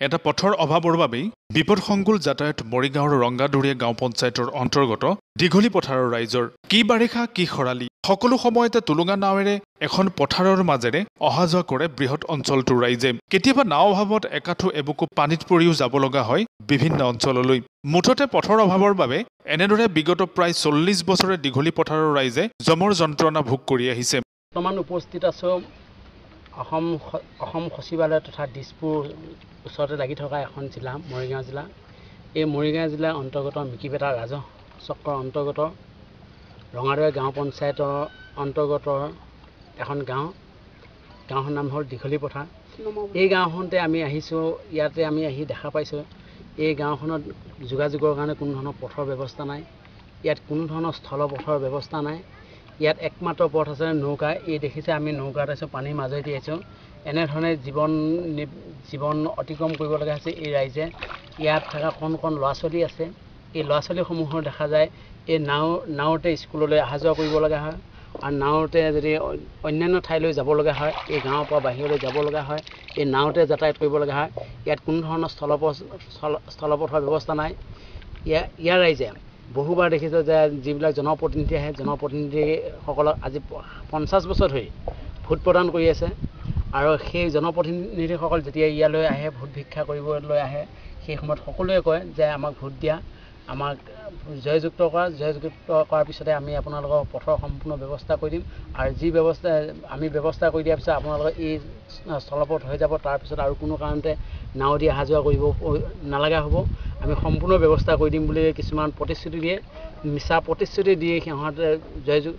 এটা পথৰ অভাৱৰ বাবেই বিপদসংকুল যাতায়াত মৰিগাঁৱৰ ৰংগাদুৰীয়া গাঁও পঞ্চায়তৰ অন্তৰ্গত দীঘলী পথাৰৰ ৰাইজৰ কি বাৰিষা কি খৰালি সকলো সময়তে টুলুঙা নাৱেৰে এখন পথাৰৰ মাজেৰে অহা যোৱা কৰে বৃহৎ অঞ্চলটোৰ ৰাইজে। কেতিয়াবা নাও অভাৱত একাঠু এবুকু পানীত পৰিও যাব লগা হয় বিভিন্ন অঞ্চললৈ। মুঠতে পথৰ অভাৱৰ বাবে এনেদৰে বিগত প্ৰায় চল্লিছ বছৰে দীঘলী পথাৰৰ ৰাইজে জমৰ যন্ত্ৰণা ভোগ কৰি আহিছে। বৰ্তমান উপস্থিত আছোঁ অসম অসম সচিবালয় তথা দিছপুৰ ওচৰতে লাগি থকা এখন জিলা মৰিগাঁও জিলা। এই মৰিগাঁও জিলাৰ অন্তৰ্গত মিকিপেটা ৰাজহ চক্ৰৰ অন্তৰ্গত ৰঙাদৈ গাঁও পঞ্চায়তৰ অন্তৰ্গত এখন গাঁও। গাঁওখনৰ নাম হ'ল দীঘলী পথাৰ। এই গাঁওখনতে আমি আহিছোঁ ইয়াতে আমি আহি দেখা পাইছোঁ এই গাঁওখনত যোগাযোগৰ কাৰণে কোনো ধৰণৰ পথৰ ব্যৱস্থা নাই। ইয়াত কোনো ধৰণৰ স্থলপথৰ ব্যৱস্থা নাই। ইয়াত একমাত্ৰ পথ আছে নৌকা। এই দেখিছে আমি নৌকাত আছোঁ পানীৰ মাজেদি আছোঁ। এনেধৰণে জীৱন জীৱন অতিক্ৰম কৰিব লগা হৈছে এই ৰাইজে। ইয়াত থকা কণ কণ ল'ৰা ছোৱালী আছে। এই ল'ৰা ছোৱালীসমূহৰ দেখা যায় এই নাও নাৱতে স্কুললৈ অহা যোৱা কৰিব লগা হয়। আৰু নাৱতে যদি অন্যান্য ঠাইলৈ যাব লগা হয় এই গাঁৱৰ পৰা বাহিৰলৈ যাব লগা হয় এই নাৱতে যাতায়াত কৰিব লগা হয়। ইয়াত কোনো ধৰণৰ স্থলপথ স্থল- স্থলপথৰ ব্যৱস্থা নাই। ইয়াৰ ইয়াৰ ৰাইজে বহুবাৰ দেখিছোঁ যে যিবিলাক জনপ্ৰতিনিধি আহে জনপ্ৰতিনিধিসকলক আজি পঞ্চাছ বছৰ ধৰি ভোট প্ৰদান কৰি আছে। আৰু সেই জনপ্ৰতিনিধিসকল যেতিয়া ইয়ালৈ আহে ভোট ভিক্ষা কৰিবলৈ আহে সেই সময়ত সকলোৱে কয় যে আমাক ভোট দিয়া আমাক জয়যুক্ত কৰা। জয়যুক্ত কৰাৰ পিছতে আমি আপোনালোকৰ পথৰ সম্পূৰ্ণ ব্যৱস্থা কৰি দিম। আৰু যি ব্যৱস্থা আমি ব্যৱস্থা কৰি দিয়াৰ পিছত আপোনালোকৰ এই স্থলপথ হৈ যাব। তাৰপিছত আৰু কোনো কাৰণতে নাও দি অহা যোৱা কৰিব নালাগা হ'ব। আমি সম্পূৰ্ণ ব্যৱস্থা কৰি দিম বুলি কিছুমান প্ৰতিশ্ৰুতি দিয়ে। মিছা প্ৰতিশ্ৰুতি দিয়ে সিহঁতে জয়যুক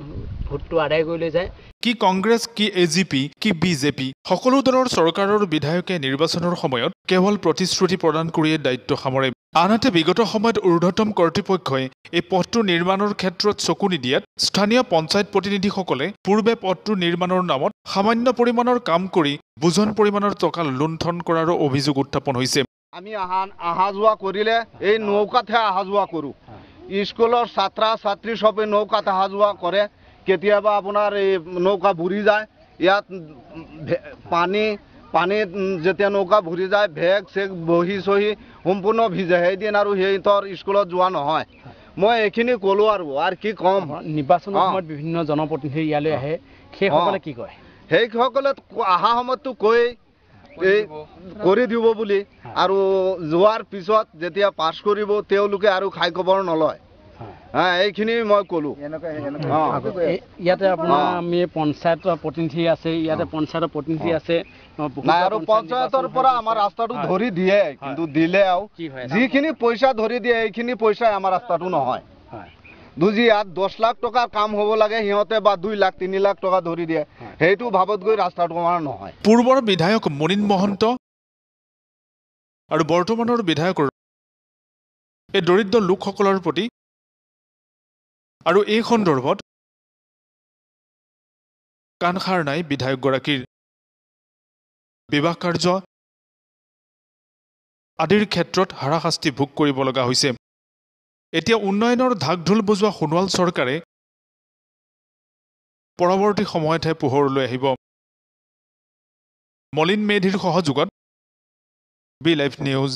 ভোটটো আদায় কৰি লৈ যায়। কি কংগ্ৰেছ কি এ জি পি কি বিজেপি সকলো দলৰ চৰকাৰৰ বিধায়কে নিৰ্বাচনৰ সময়ত কেৱল প্ৰতিশ্ৰুতি প্ৰদান কৰিয়ে দায়িত্ব সামৰে। আনহাতে বিগত সময়ত ঊৰ্ধ্বতম কৰ্তৃপক্ষই এই পথটো নিৰ্মাণৰ ক্ষেত্ৰত চকু নিদিয়াত স্থানীয় পঞ্চায়ত প্ৰতিনিধিসকলে পূৰ্বে পথটো নিৰ্মাণৰ নামত সামান্য পৰিমাণৰ কাম কৰি বুজন পৰিমাণৰ টকা লুণ্ঠন কৰাৰো অভিযোগ উত্থাপন হৈছে। আমি আহা অহা যোৱা কৰিলে এই নৌকাতহে অহা যোৱা কৰোঁ। স্কুলৰ ছাত্ৰ ছাত্ৰী চবে নৌকাত অহা যোৱা কৰে। কেতিয়াবা আপোনাৰ এই নৌকা বুৰি যায়। ইয়াত পানী পানীত যেতিয়া নৌকা বুৰি যায় ভেগ চেগ বহি চহি সম্পূৰ্ণ ভিজে সেইদিন আৰু সিহঁতৰ স্কুলত যোৱা নহয়। মই এইখিনি ক'লোঁ আৰু আৰু কি ক'ম? নিৰ্বাচনৰ। সময়ত বিভিন্ন জনপ্ৰতিনিধি ইয়ালৈ আহে। সেইসকলে কি কয়? সেইসকলে অহা সময়ততো কৈ এই কৰি দিব বুলি আৰু যোৱাৰ পিছত যেতিয়া পাছ কৰিব তেওঁলোকে আৰু খাই খবৰ নলয় হা এইখিনি মই ক'লোঁ ইয়াতে আপোনাৰ। আমি পঞ্চায়তৰ প্ৰতিনিধি আছে ইয়াতে পঞ্চায়তৰ প্ৰতিনিধি আছে আৰু পঞ্চায়ত পঞ্চায়তৰ পৰা আমাৰ। ৰাস্তাটো। ধৰি দিয়ে কিন্তু হয় এটা? যিখিনি পইচা ধৰি দিয়ে এইখিনি পইচাই আমাৰ ৰাস্তাটো নহয় হয়। বুজি ইয়াত দহ লাখ টকাৰ কাম হ'ব লাগে সিহঁতে বা দুই লাখ তিনি লাখ টকা ধৰি দিয়ে। সেইটো ভাৱত গৈ ৰাস্তাটো আমাৰ নহয়। পূৰ্বৰ বিধায়ক মুনীন মহন্ত আৰু বৰ্তমানৰ বিধায়কৰ এই দৰিদ্ৰ লোকসকলৰ প্ৰতি আৰু এই সন্দৰ্ভত কাণসাৰ নাই বিধায়কগৰাকীৰ। বিবাহ কাৰ্য আদিৰ ক্ষেত্ৰত হাৰাশাস্তি ভোগ কৰিব লগা হৈছে। এতিয়া উন্নয়নৰ ঢাক ঢোল বজোৱা সোণোৱাল চৰকাৰে পৰৱৰ্তী সময়তহে পোহৰলৈ আহিব। মলিন মেধিৰ সহযোগত বি লাইভ নিউজ।